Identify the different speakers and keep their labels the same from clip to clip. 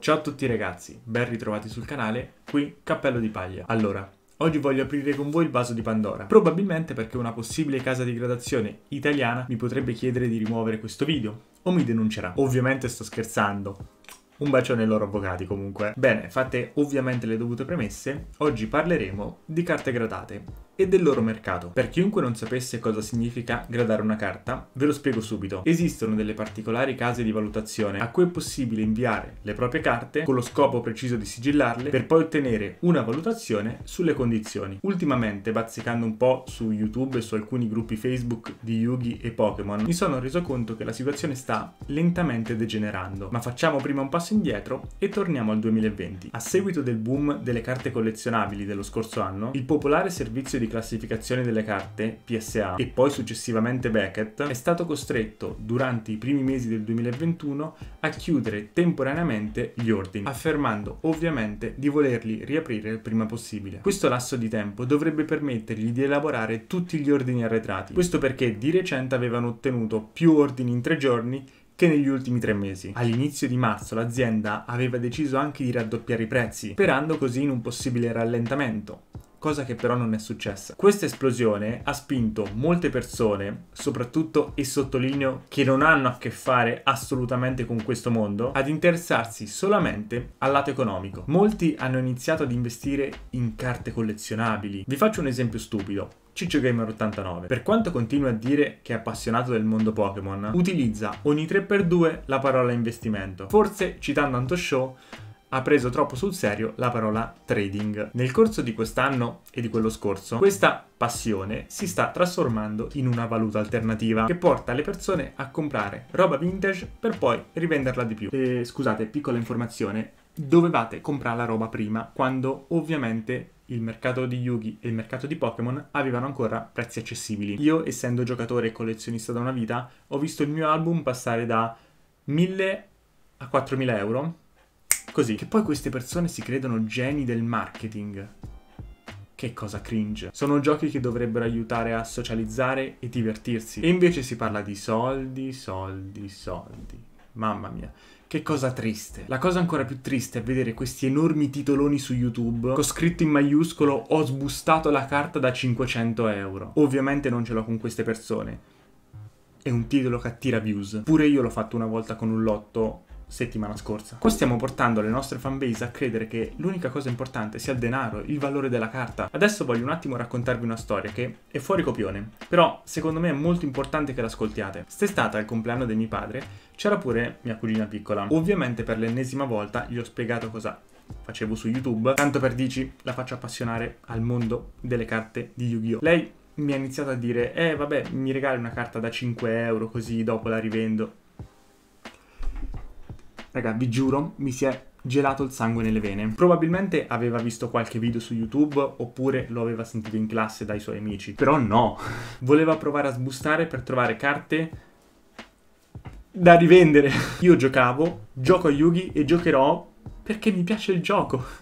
Speaker 1: Ciao a tutti ragazzi, ben ritrovati sul canale, qui Cappello di Paglia. Allora, oggi voglio aprire con voi il vaso di Pandora, probabilmente perché una possibile casa di gradazione italiana mi potrebbe chiedere di rimuovere questo video, o mi denuncerà. Ovviamente sto scherzando, un bacione ai loro avvocati comunque. Bene, fatte ovviamente le dovute premesse, oggi parleremo di carte gradate e del loro mercato. Per chiunque non sapesse cosa significa gradare una carta, ve lo spiego subito. Esistono delle particolari case di valutazione a cui è possibile inviare le proprie carte con lo scopo preciso di sigillarle per poi ottenere una valutazione sulle condizioni. Ultimamente, bazzicando un po' su YouTube e su alcuni gruppi Facebook di Yugi e Pokémon, mi sono reso conto che la situazione sta lentamente degenerando. Ma facciamo prima un passo indietro e torniamo al 2020. A seguito del boom delle carte collezionabili dello scorso anno, il popolare servizio di classificazione delle carte, PSA, e poi successivamente Beckett, è stato costretto durante i primi mesi del 2021 a chiudere temporaneamente gli ordini, affermando ovviamente di volerli riaprire il prima possibile. Questo lasso di tempo dovrebbe permettergli di elaborare tutti gli ordini arretrati. Questo perché di recente avevano ottenuto più ordini in tre giorni che negli ultimi tre mesi. All'inizio di marzo l'azienda aveva deciso anche di raddoppiare i prezzi, sperando così in un possibile rallentamento cosa che però non è successa. Questa esplosione ha spinto molte persone, soprattutto e sottolineo che non hanno a che fare assolutamente con questo mondo, ad interessarsi solamente al lato economico. Molti hanno iniziato ad investire in carte collezionabili. Vi faccio un esempio stupido. Ciccio Gamer 89. Per quanto continua a dire che è appassionato del mondo Pokémon, utilizza ogni 3x2 la parola investimento. Forse, citando Antoshow, ha preso troppo sul serio la parola trading. Nel corso di quest'anno e di quello scorso, questa passione si sta trasformando in una valuta alternativa che porta le persone a comprare roba vintage per poi rivenderla di più. E, scusate, piccola informazione, dovevate comprare la roba prima quando ovviamente il mercato di Yugi e il mercato di Pokémon avevano ancora prezzi accessibili. Io, essendo giocatore e collezionista da una vita, ho visto il mio album passare da 1000 a 4000 euro Così, che poi queste persone si credono geni del marketing. Che cosa cringe. Sono giochi che dovrebbero aiutare a socializzare e divertirsi. E invece si parla di soldi, soldi, soldi. Mamma mia. Che cosa triste. La cosa ancora più triste è vedere questi enormi titoloni su YouTube con scritto in maiuscolo ho sbustato la carta da 500 euro. Ovviamente non ce l'ho con queste persone. È un titolo che attira views. Pure io l'ho fatto una volta con un lotto settimana scorsa. Qua stiamo portando le nostre fanbase a credere che l'unica cosa importante sia il denaro, il valore della carta. Adesso voglio un attimo raccontarvi una storia che è fuori copione, però secondo me è molto importante che l'ascoltiate. St'estate al compleanno di mio padre c'era pure mia cugina piccola. Ovviamente per l'ennesima volta gli ho spiegato cosa facevo su YouTube, tanto per dici la faccio appassionare al mondo delle carte di Yu-Gi-Oh! Lei mi ha iniziato a dire, eh vabbè, mi regali una carta da 5 euro così dopo la rivendo. Raga, vi giuro, mi si è gelato il sangue nelle vene. Probabilmente aveva visto qualche video su YouTube oppure lo aveva sentito in classe dai suoi amici. Però no, voleva provare a sbustare per trovare carte da rivendere. Io giocavo, gioco a Yugi e giocherò perché mi piace il gioco.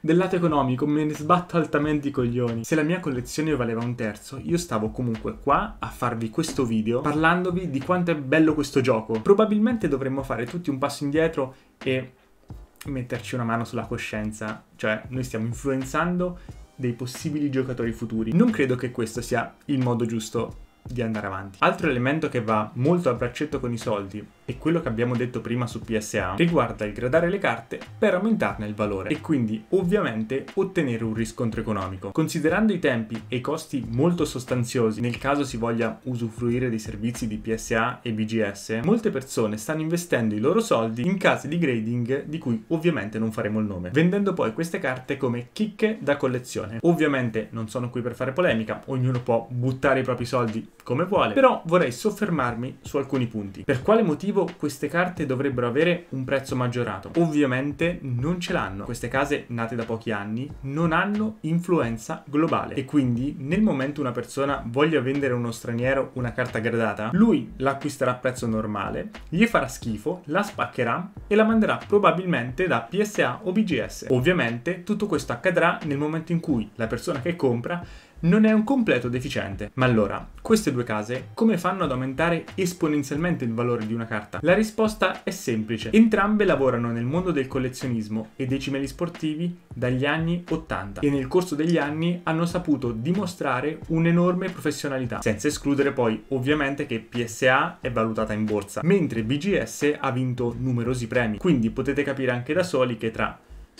Speaker 1: Del lato economico me ne sbatto altamente i coglioni. Se la mia collezione valeva un terzo, io stavo comunque qua a farvi questo video parlandovi di quanto è bello questo gioco. Probabilmente dovremmo fare tutti un passo indietro e metterci una mano sulla coscienza. Cioè, noi stiamo influenzando dei possibili giocatori futuri. Non credo che questo sia il modo giusto di andare avanti. Altro elemento che va molto a braccetto con i soldi e quello che abbiamo detto prima su PSA riguarda il gradare le carte per aumentarne il valore e quindi ovviamente ottenere un riscontro economico. Considerando i tempi e i costi molto sostanziosi nel caso si voglia usufruire dei servizi di PSA e BGS, molte persone stanno investendo i loro soldi in case di grading di cui ovviamente non faremo il nome, vendendo poi queste carte come chicche da collezione. Ovviamente non sono qui per fare polemica, ognuno può buttare i propri soldi come vuole, però vorrei soffermarmi su alcuni punti. Per quale motivo queste carte dovrebbero avere un prezzo maggiorato? Ovviamente non ce l'hanno. Queste case nate da pochi anni non hanno influenza globale e quindi nel momento una persona voglia vendere a uno straniero una carta gradata, lui l'acquisterà a prezzo normale, gli farà schifo, la spaccherà e la manderà probabilmente da PSA o BGS. Ovviamente tutto questo accadrà nel momento in cui la persona che compra non è un completo deficiente. Ma allora, queste due case come fanno ad aumentare esponenzialmente il valore di una carta? La risposta è semplice. Entrambe lavorano nel mondo del collezionismo e dei cimeli sportivi dagli anni 80 e nel corso degli anni hanno saputo dimostrare un'enorme professionalità, senza escludere poi ovviamente che PSA è valutata in borsa, mentre BGS ha vinto numerosi premi. Quindi potete capire anche da soli che tra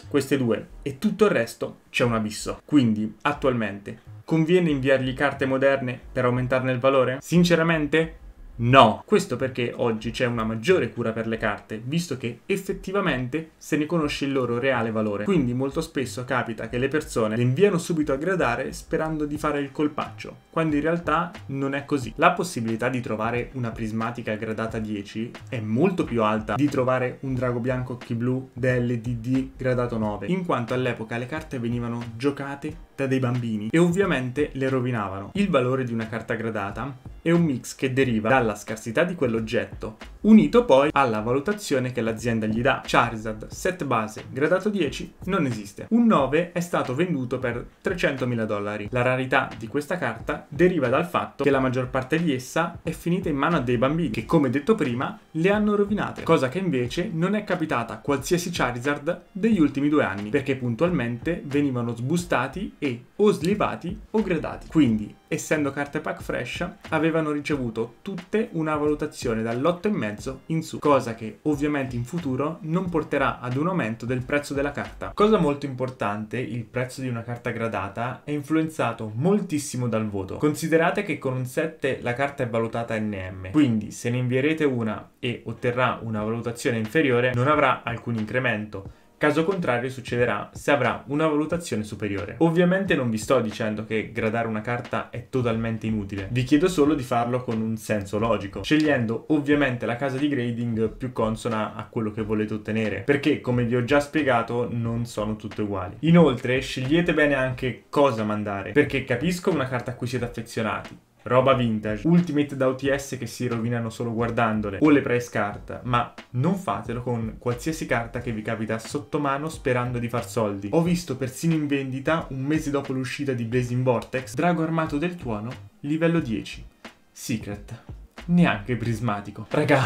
Speaker 1: queste due e tutto il resto c'è un abisso. Quindi, attualmente, conviene inviargli carte moderne per aumentarne il valore? Sinceramente, No, questo perché oggi c'è una maggiore cura per le carte, visto che effettivamente se ne conosce il loro reale valore. Quindi molto spesso capita che le persone le inviano subito a gradare sperando di fare il colpaccio, quando in realtà non è così. La possibilità di trovare una prismatica gradata 10 è molto più alta di trovare un drago bianco occhi blu DLDD gradato 9, in quanto all'epoca le carte venivano giocate da dei bambini e ovviamente le rovinavano. Il valore di una carta gradata è un mix che deriva dalla scarsità di quell'oggetto, unito poi alla valutazione che l'azienda gli dà. Charizard, set base, gradato 10, non esiste. Un 9 è stato venduto per 300.000 dollari. La rarità di questa carta deriva dal fatto che la maggior parte di essa è finita in mano a dei bambini che, come detto prima, le hanno rovinate, cosa che invece non è capitata a qualsiasi Charizard degli ultimi due anni, perché puntualmente venivano sbustati e o slivati o gradati. Quindi, essendo carte pack fresh, avevano ricevuto tutte una valutazione dall'8,5 in su, cosa che ovviamente in futuro non porterà ad un aumento del prezzo della carta. Cosa molto importante, il prezzo di una carta gradata è influenzato moltissimo dal voto. Considerate che con un 7 la carta è valutata NM, quindi se ne invierete una e otterrà una valutazione inferiore non avrà alcun incremento Caso contrario succederà se avrà una valutazione superiore. Ovviamente non vi sto dicendo che gradare una carta è totalmente inutile, vi chiedo solo di farlo con un senso logico, scegliendo ovviamente la casa di grading più consona a quello che volete ottenere, perché come vi ho già spiegato non sono tutte uguali. Inoltre scegliete bene anche cosa mandare, perché capisco una carta a cui siete affezionati, roba vintage, ultimate da OTS che si rovinano solo guardandole, o le price card, ma non fatelo con qualsiasi carta che vi capita sotto mano sperando di far soldi. Ho visto persino in vendita, un mese dopo l'uscita di Blazing Vortex, Drago Armato del Tuono, livello 10. Secret. Neanche prismatico. Raga,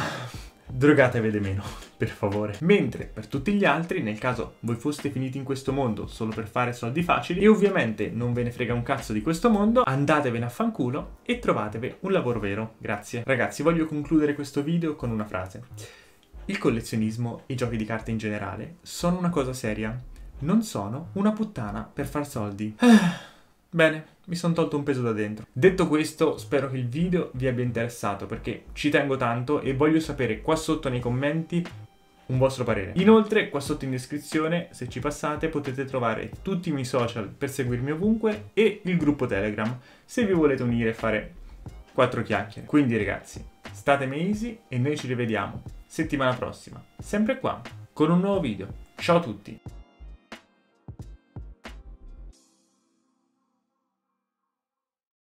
Speaker 1: drogatevede meno, per favore. Mentre per tutti gli altri, nel caso voi foste finiti in questo mondo solo per fare soldi facili, e ovviamente non ve ne frega un cazzo di questo mondo, andatevene a fanculo e trovatevi un lavoro vero. Grazie. Ragazzi, voglio concludere questo video con una frase. Il collezionismo e i giochi di carte in generale sono una cosa seria. Non sono una puttana per far soldi. Bene, mi sono tolto un peso da dentro. Detto questo, spero che il video vi abbia interessato perché ci tengo tanto e voglio sapere qua sotto nei commenti un vostro parere. Inoltre, qua sotto in descrizione, se ci passate, potete trovare tutti i miei social per seguirmi ovunque e il gruppo Telegram, se vi volete unire e fare quattro chiacchiere. Quindi ragazzi, state easy e noi ci rivediamo settimana prossima, sempre qua, con un nuovo video. Ciao a tutti!